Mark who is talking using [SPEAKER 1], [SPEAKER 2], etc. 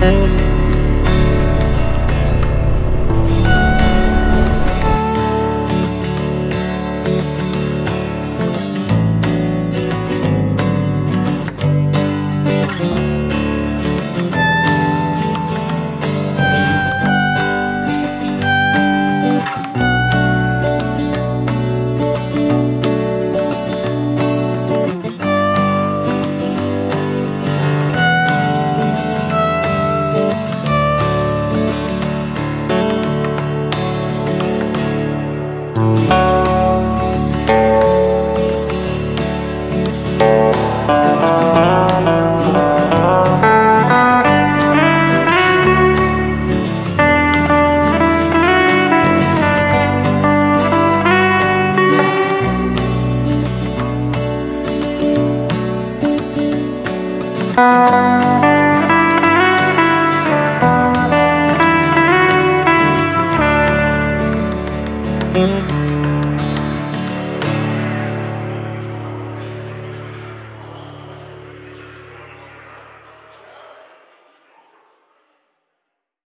[SPEAKER 1] Thank you.
[SPEAKER 2] you.